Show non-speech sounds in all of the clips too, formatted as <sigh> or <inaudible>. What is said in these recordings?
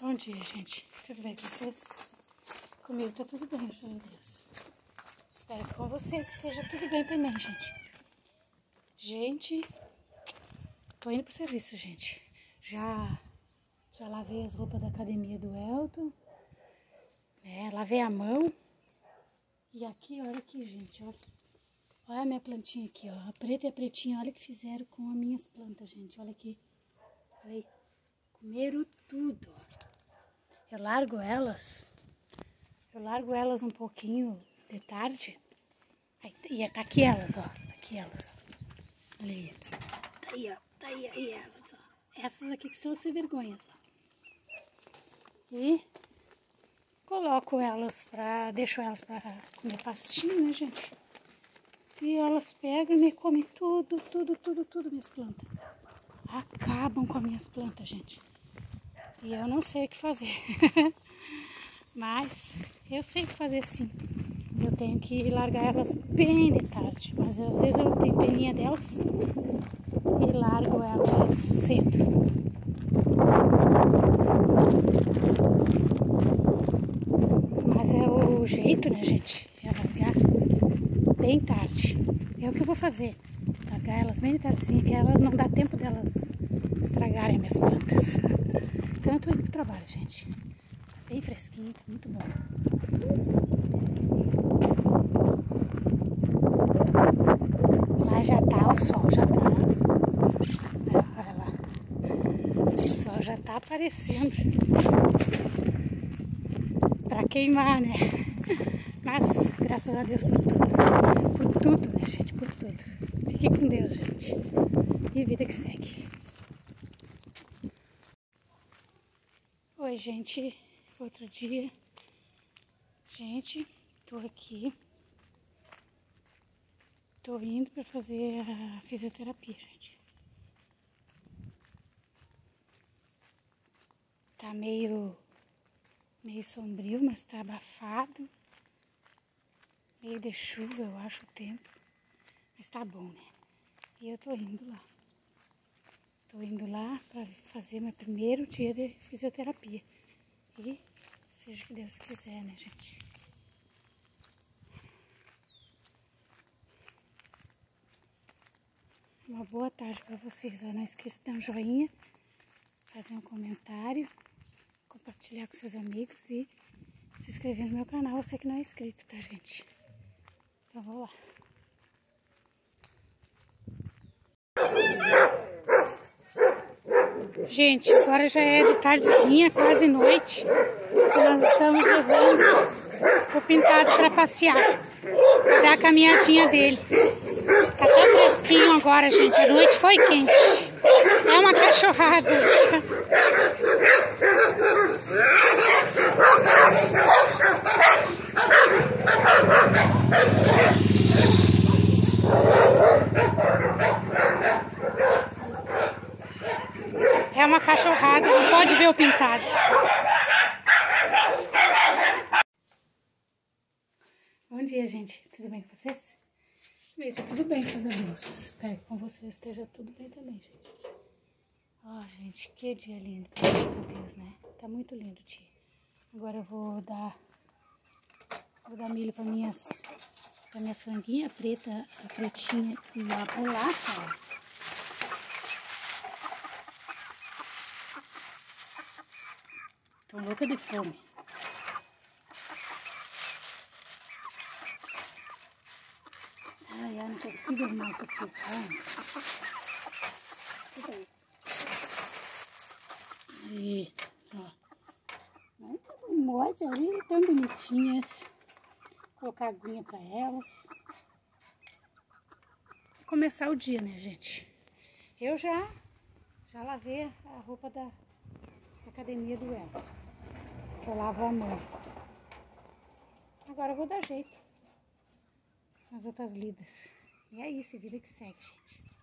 Bom dia, gente. Tudo bem com vocês? Comigo tá tudo bem, graças a Deus. Espero que com vocês esteja tudo bem também, gente. Gente, tô indo pro serviço, gente. Já, já lavei as roupas da academia do Elton. É, lavei a mão. E aqui, olha aqui, gente, olha. Olha a minha plantinha aqui, ó. A preta e a pretinha, olha o que fizeram com as minhas plantas, gente. Olha aqui. Olha aí. Comeram tudo, ó. Eu largo elas, eu largo elas um pouquinho de tarde. E tá aqui elas, ó. Tá aqui elas. Olha aí. Tá aí, ó. Tá aí, aí elas, ó. Essas aqui que são sem vergonhas, ó. E coloco elas pra... Deixo elas pra comer pastinho, né, gente? E elas pegam e me comem tudo, tudo, tudo, tudo minhas plantas. Acabam com as minhas plantas, gente. E eu não sei o que fazer. <laughs> mas eu sei que fazer sim. Eu tenho que largar elas bem de tarde. Mas às vezes eu tenho peninha delas e largo elas cedo. Mas é o jeito, né, gente? É largar bem tarde. É o que eu vou fazer. Largar elas bem de tardezinha, que elas não dá tempo delas estragarem minhas plantas. Então eu tô indo pro trabalho, gente. Tá bem fresquinho, tá muito bom. Lá já tá, o sol já tá. Olha lá. O sol já tá aparecendo. Pra queimar, né? Mas, graças a Deus por tudo. Por tudo, né, gente? Por tudo. Fique com Deus, gente. E vida que segue. Oi, gente. Outro dia. Gente, tô aqui. Tô indo para fazer a fisioterapia, gente. Tá meio meio sombrio, mas tá abafado. Meio de chuva, eu acho o tempo. Mas tá bom, né? E eu tô indo lá. Tô indo lá para fazer meu primeiro dia de fisioterapia. E seja o que Deus quiser, né, gente? Uma boa tarde para vocês. Ó, não esqueça de dar um joinha, fazer um comentário, compartilhar com seus amigos e se inscrever no meu canal, você que não é inscrito, tá, gente? Então, vou lá. Gente, agora já é de tardezinha, quase noite. E nós estamos levando o pintado para passear. Dar a caminhadinha dele. Tá até fresquinho agora, gente. A noite foi quente. É uma cachorrada. É uma cachorrada, não pode ver o pintado. Bom dia, gente. Tudo bem com vocês? Comigo tá tudo bem, seus amigos. Espero esteja tudo bem também, gente. Ó, oh, gente, que dia lindo, graças a Deus, né? Tá muito lindo o dia. Agora eu vou dar, vou dar milho para minhas, para minhas franguinhas, preta, a pretinha e a bolacha, ó. Tô louca de fome. Ai, arrumar isso aqui. Ai. Aí, ó. Moça ali, tão bonitinhas. Vou colocar aguinha pra elas. Começar o dia, né, gente? Eu já, já lavei a roupa da, da academia do Elton que eu lavo a mão. Agora eu vou dar jeito nas outras lidas. E é isso, vida que segue, gente.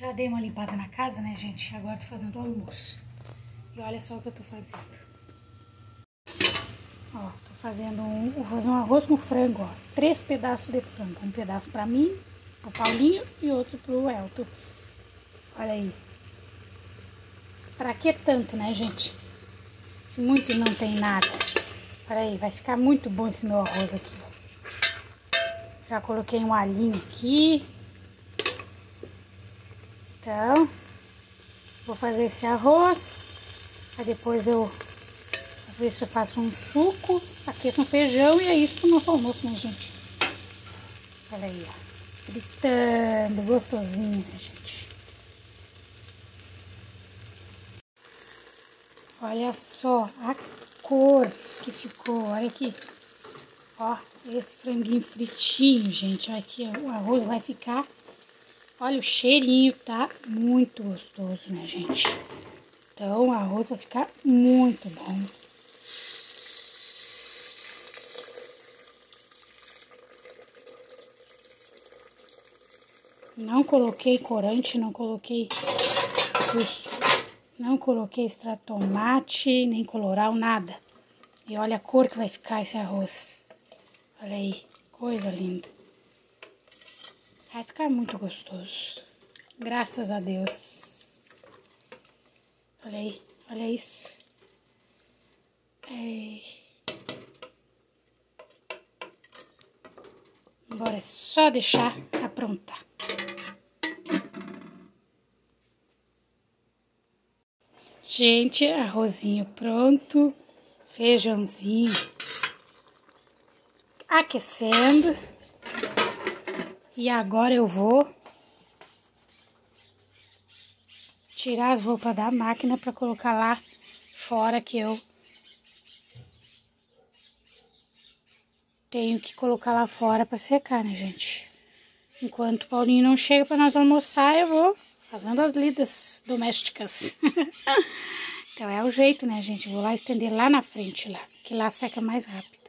Já dei uma limpada na casa, né, gente? Agora tô fazendo o almoço. E olha só o que eu tô fazendo. Ó, tô fazendo um, vou fazer um arroz com frango, ó. Três pedaços de frango. Um pedaço pra mim, pro Paulinho e outro pro Elton. Olha aí. Pra que tanto, né, gente? Se muito não tem nada. Olha aí, vai ficar muito bom esse meu arroz aqui. Já coloquei um alhinho aqui. Então, vou fazer esse arroz. Aí depois eu, às vezes eu faço um suco, aqueço um feijão e é isso pro nosso almoço, né, gente? Olha aí, ó. Gritando, gostosinho, né, gente? Olha só a cor que ficou, olha aqui. Ó, esse franguinho fritinho, gente. Olha aqui, o arroz vai ficar Olha, o cheirinho tá muito gostoso, né, gente? Então, o arroz vai ficar muito bom. Não coloquei corante, não coloquei... Não coloquei extratomate, nem coloral, nada. E olha a cor que vai ficar esse arroz. Olha aí, coisa linda. Vai ficar muito gostoso. Graças a Deus. Olha aí, olha isso. Ei. Agora é só deixar aprontar. Gente, arrozinho pronto, feijãozinho aquecendo. E agora eu vou tirar as roupas da máquina para colocar lá fora que eu tenho que colocar lá fora para secar, né, gente? Enquanto o Paulinho não chega para nós almoçar, eu vou fazendo as lidas domésticas. <laughs> então é o jeito, né, gente? vou lá estender lá na frente, lá, que lá seca mais rápido.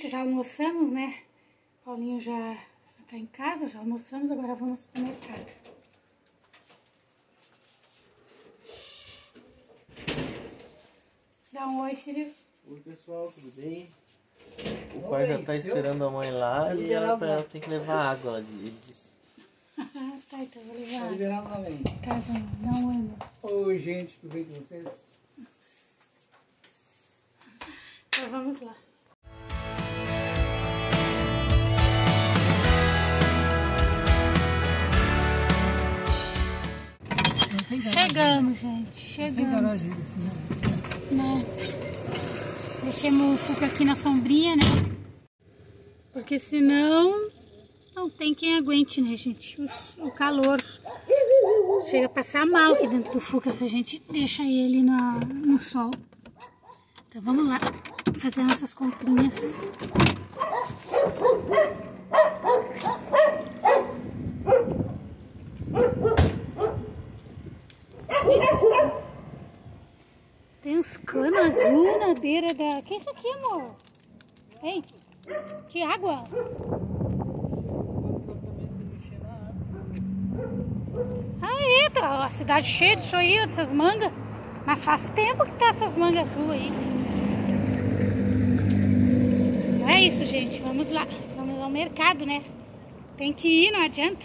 Gente, já almoçamos, né? Paulinho já, já tá em casa, já almoçamos, agora vamos pro mercado. Dá um oi, filho. Oi, pessoal, tudo bem? O pai já tá esperando a mãe lá e ela, ela tem que levar água, ela disse. tá, então vou levar. Tá liberado também. Tá, dá um oi. Oi, gente, tudo bem com vocês? Então vamos lá. Chegamos, gente. Chegamos. assim, né? Deixemos o Fuca aqui na sombrinha, né? Porque senão não tem quem aguente, né, gente? O, o calor. Chega a passar mal aqui dentro do Fuca se a gente deixa ele na, no sol. Então vamos lá fazer nossas comprinhas. Tem uns canos azul na beira da... Que isso aqui, amor? Ei, que água? Aí, tá a cidade cheia disso aí, dessas mangas. Mas faz tempo que tá essas mangas azul aí. É isso, gente. Vamos lá. Vamos ao mercado, né? Tem que ir, não adianta.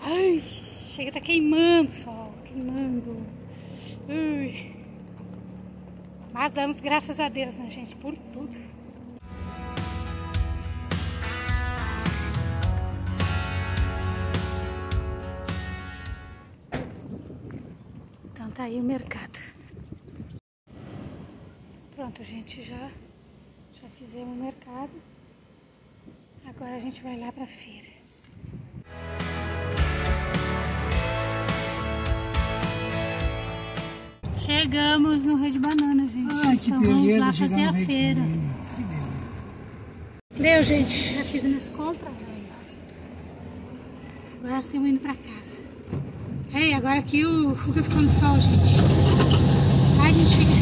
Ai, chega, tá queimando o sol. Queimando. Ui. Mas damos graças a Deus, né, gente, por tudo. Então tá aí o mercado. Pronto, gente, já, já fizemos o mercado. Agora a gente vai lá pra feira. Chegamos no Rio de Banana, gente. Ai, que então beleza, vamos lá fazer a feira. Que beleza. Deu, gente. Já fiz minhas compras. Agora nós estamos indo pra casa. Ei, agora aqui o Fuca ficou no sol, gente. Ai, gente, fica...